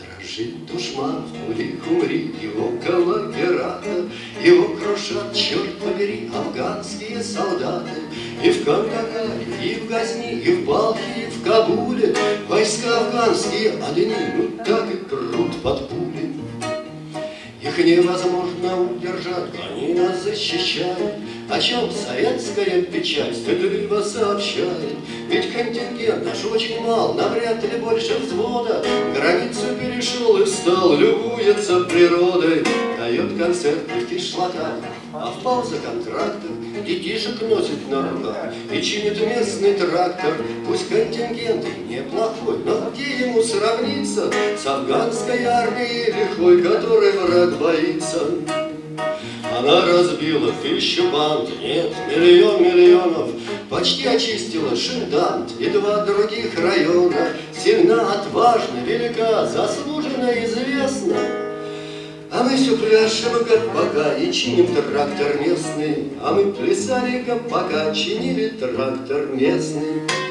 Дрожит душман в пули хумри, его коллаборатор, Его крушат, черт побери, афганские солдаты. И в Кандагаре, и в Газни, и в Балхе, и в Кабуле Войска афганские одни, ну так и прут под пули. Их невозможно удержать, они нас защищают, О чем советская печать стыдливо сообщает. Ведь контингент наш очень мал, навряд ли больше взвода, Границу перешел и стал любуется природой, Дает концерты в кишлаках, а в пауза контрактов Детишек носит на руках и чинит местный трактор. Пусть контингент и неплохой, но где ему сравниться С афганской армией лихой, которой враг боится? Она разбила тысячу банд, нет, миллион миллионов, Почти очистила Шиндант и два других района. Сильна, отважна, велика, заслуженно известна. А мы все пляшем, пока, и чиним трактор местный, А мы плясали, пока, чинили трактор местный.